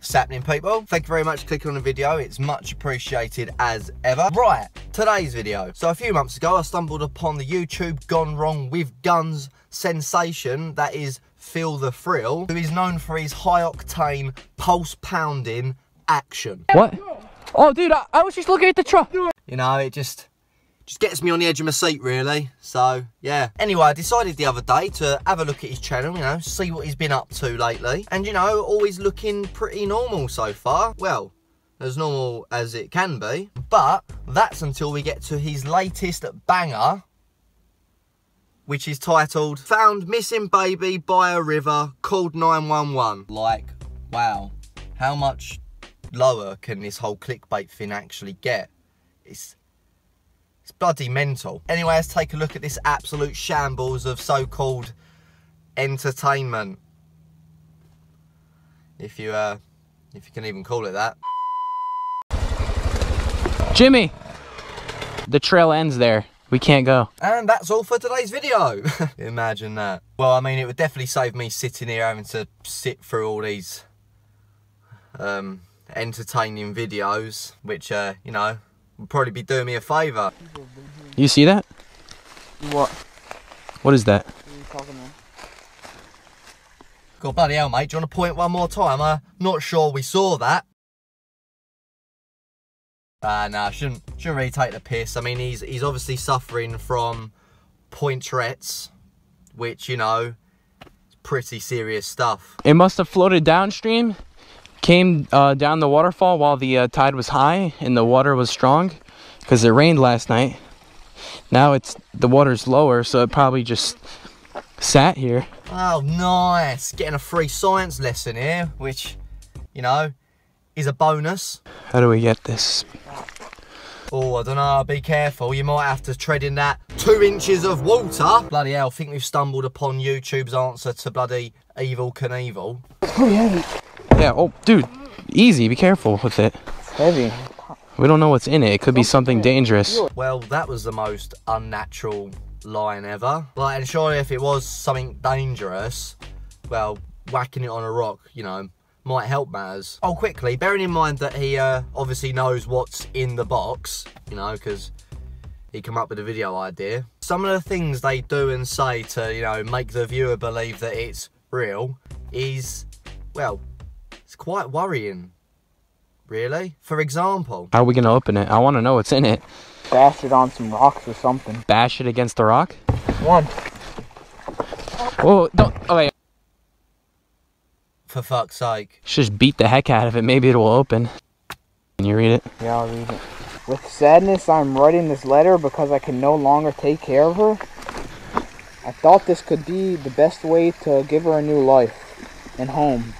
What's happening people? Thank you very much for clicking on the video. It's much appreciated as ever. Right, today's video. So a few months ago, I stumbled upon the YouTube Gone Wrong With Guns sensation that is Phil the Thrill, who is known for his high octane, pulse pounding action. What? Oh, dude, I, I was just looking at the truck. You know, it just just gets me on the edge of my seat really. So yeah. Anyway i decided the other day to have a look at his channel you know see what he's been up to lately. And you know always looking pretty normal so far. Well as normal as it can be. But that's until we get to his latest banger which is titled found missing baby by a river called 911 like wow. How much lower can this whole clickbait thing actually get? It's it's bloody mental. Anyway, let's take a look at this absolute shambles of so-called entertainment. If you, uh, if you can even call it that. Jimmy, the trail ends there. We can't go. And that's all for today's video. Imagine that. Well, I mean, it would definitely save me sitting here having to sit through all these um, entertaining videos, which, uh, you know, would probably be doing me a favour. You see that? What? What is that? What are you? God bloody hell, mate. Do you want to point one more time? I'm not sure we saw that. Ah, uh, nah, shouldn't shouldn't really take the piss. I mean, he's he's obviously suffering from Tourette's, which you know, is pretty serious stuff. It must have floated downstream came uh, down the waterfall while the uh, tide was high and the water was strong because it rained last night. Now it's the water's lower, so it probably just sat here. Oh, nice. Getting a free science lesson here, which, you know, is a bonus. How do we get this? Oh, I don't know. Be careful. You might have to tread in that two inches of water. Bloody hell, I think we've stumbled upon YouTube's answer to bloody Evel Knievel. It's pretty heavy. Yeah, oh, dude, easy. Be careful with it. It's heavy. We don't know what's in it. It could be something dangerous. Well, that was the most unnatural line ever. Like, and surely if it was something dangerous, well, whacking it on a rock, you know, might help matters. Oh, quickly, bearing in mind that he uh, obviously knows what's in the box, you know, because he come up with a video idea. Some of the things they do and say to, you know, make the viewer believe that it's real is, well, it's quite worrying. Really? For example. How are we going to open it? I want to know what's in it. Bash it on some rocks or something. Bash it against the rock? One. Oh, don't. Oh, wait. For fuck's sake. Just beat the heck out of it. Maybe it will open. Can you read it? Yeah, I'll read it. With sadness, I'm writing this letter because I can no longer take care of her. I thought this could be the best way to give her a new life and home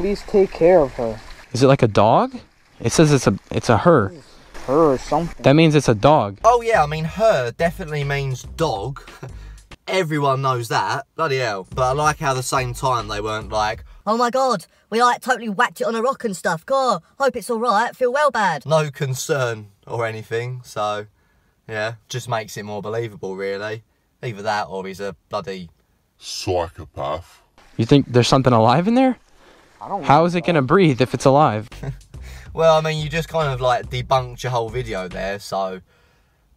please take care of her. Is it like a dog? It says it's a it's a her. Her or something. That means it's a dog. Oh yeah, I mean her definitely means dog. Everyone knows that. Bloody hell. But I like how the same time they weren't like, Oh my god, we like totally whacked it on a rock and stuff. God, hope it's alright, feel well bad. No concern or anything, so yeah, just makes it more believable really. Either that or he's a bloody psychopath. You think there's something alive in there? How is it going to breathe if it's alive? well, I mean, you just kind of like debunked your whole video there, so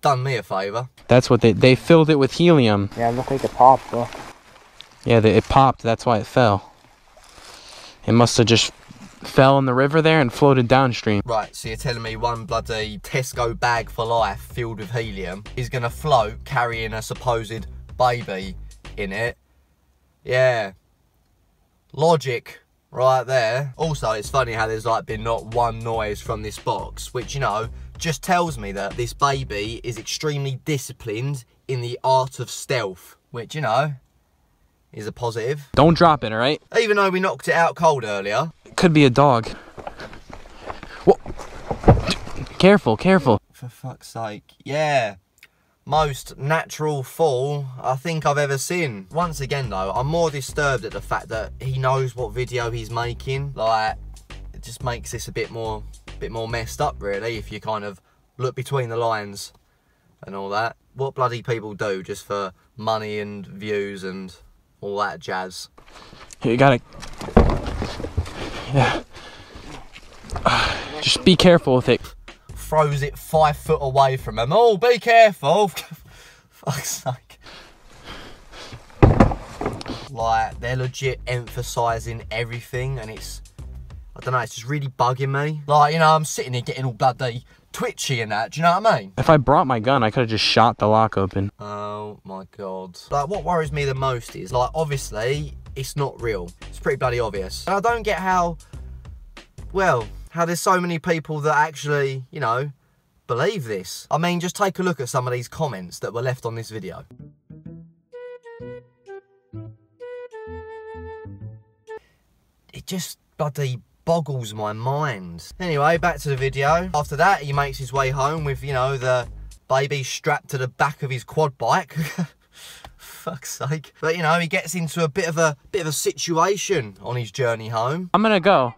done me a favour. That's what they they filled it with helium. Yeah, it looked like it popped, bro. Yeah, they, it popped. That's why it fell. It must have just fell in the river there and floated downstream. Right, so you're telling me one bloody Tesco bag for life filled with helium is going to float carrying a supposed baby in it? Yeah. Logic right there. Also, it's funny how there's like been not one noise from this box, which, you know, just tells me that this baby is extremely disciplined in the art of stealth, which, you know, is a positive. Don't drop it, all right? Even though we knocked it out cold earlier. It could be a dog. Whoa. Careful, careful. For fuck's sake. Yeah most natural fall I think I've ever seen. Once again though, I'm more disturbed at the fact that he knows what video he's making. Like, it just makes this a bit more, bit more messed up really if you kind of look between the lines and all that. What bloody people do just for money and views and all that jazz. You gotta... Yeah. Just be careful with it. Throws it five foot away from him. Oh, be careful. Fuck's sake. Like, they're legit emphasising everything and it's, I don't know, it's just really bugging me. Like, you know, I'm sitting here getting all bloody twitchy and that, do you know what I mean? If I brought my gun, I could have just shot the lock open. Oh my god. Like, what worries me the most is, like, obviously, it's not real. It's pretty bloody obvious. And I don't get how, well, how there's so many people that actually, you know, believe this. I mean, just take a look at some of these comments that were left on this video. It just bloody boggles my mind. Anyway, back to the video. After that, he makes his way home with, you know, the baby strapped to the back of his quad bike. Fuck's sake. But, you know, he gets into a bit of a bit of a situation on his journey home. I'm gonna go.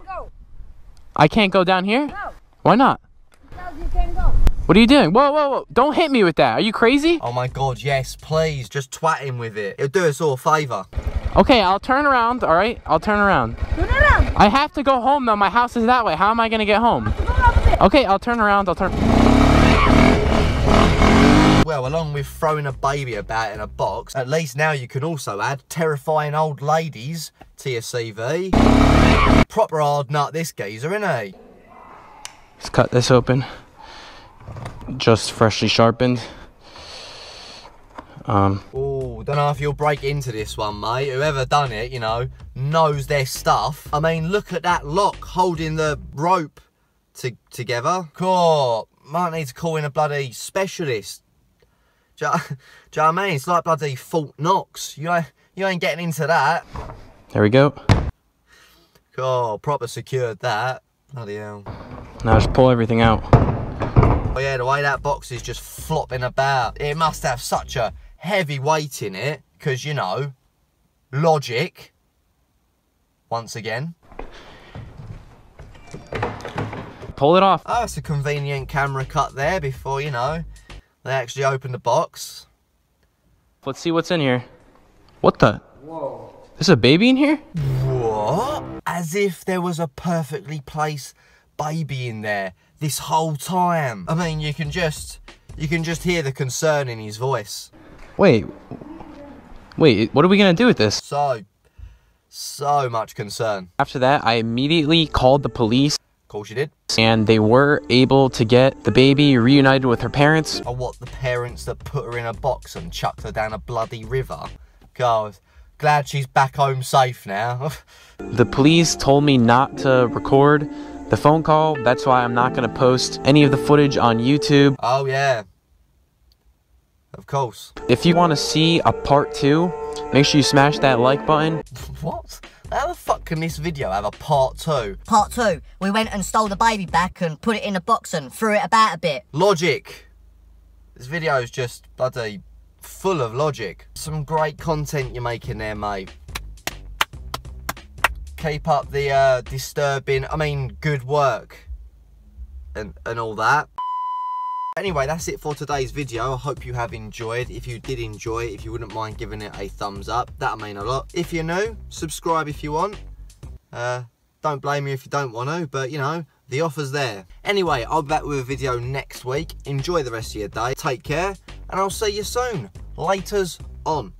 Go. I can't go down here? No. Why not? No, you can go. What are you doing? Whoa, whoa, whoa. Don't hit me with that. Are you crazy? Oh my god, yes, please, just twat him with it. It'll do us all a favour. Okay, I'll turn around, all right? I'll turn around. Turn around. I have to go home, though. My house is that way. How am I going to get home? Go opposite. Okay, I'll turn around. I'll turn... Well, along with throwing a baby about in a box, at least now you can also add terrifying old ladies to your CV. Proper hard nut, this geezer, isn't he? Let's cut this open. Just freshly sharpened. Um, Oh, don't know if you'll break into this one, mate. Whoever done it, you know, knows their stuff. I mean, look at that lock holding the rope to together. Cool. Might need to call in a bloody specialist. Do you, do you know what I mean? It's like bloody Fort Knox. You ain't, you ain't getting into that. there we go. Cool, proper secured that. Bloody hell. Now just pull everything out. Oh yeah, the way that box is just flopping about. It must have such a heavy weight in it, because, you know, logic. Once again. Pull it off. Oh, it's a convenient camera cut there before, you know, they actually opened the box. Let's see what's in here. What the? Whoa. There's a baby in here? What? As if there was a perfectly placed baby in there this whole time. I mean, you can just, you can just hear the concern in his voice. Wait. Wait, what are we going to do with this? So, so much concern. After that, I immediately called the police You did. and they were able to get the baby reunited with her parents. Or what, the parents that put her in a box and chucked her down a bloody river? God, glad she's back home safe now. The police told me not to record the phone call. That's why I'm not going to post any of the footage on YouTube. oh yeah. Of course. If you want to see a part two, make sure you smash that like button. What? How the fuck can this video have a part two? Part two, we went and stole the baby back and put it in a box and threw it about a bit. Logic. This video is just bloody full of logic. Some great content you're making there, mate. Keep up the uh, disturbing, I mean, good work and, and all that. Anyway, that's it for today's video. I hope you have enjoyed. If you did enjoy, if you wouldn't mind giving it a thumbs up, that'll mean a lot. If you're new, subscribe if you want. Uh, don't blame me if you don't want to, but you know, the offer's there. Anyway, I'll be back with a video next week. Enjoy the rest of your day. Take care, and I'll see you soon. Laters on.